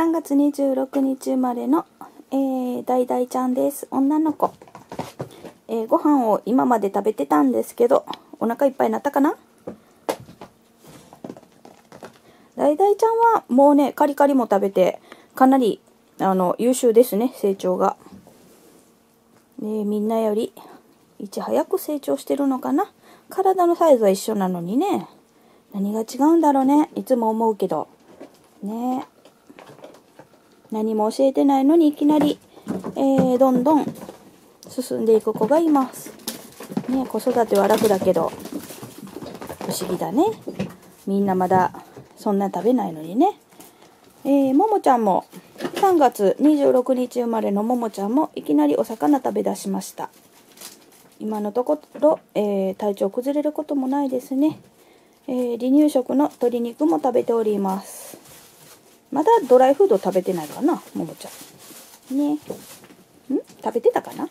3月26日生まれの、えー、だいだいちゃんです。女の子。えー、ご飯を今まで食べてたんですけど、お腹いっぱいになったかな？だいだいちゃんはもうね、カリカリも食べて、かなり、あの、優秀ですね、成長が。ねみんなより、いち早く成長してるのかな？体のサイズは一緒なのにね。何が違うんだろうね。いつも思うけど。ねえ何も教えてないのにいきなり、えー、どんどん進んでいく子がいます。ね子育ては楽だけど、不思議だね。みんなまだそんな食べないのにね。えー、ももちゃんも、3月26日生まれのももちゃんもいきなりお魚食べ出しました。今のところ、えー、体調崩れることもないですね。えー、離乳食の鶏肉も食べております。まだドライフード食べてないかな、ももちゃん。ね。ん？食べてたかな？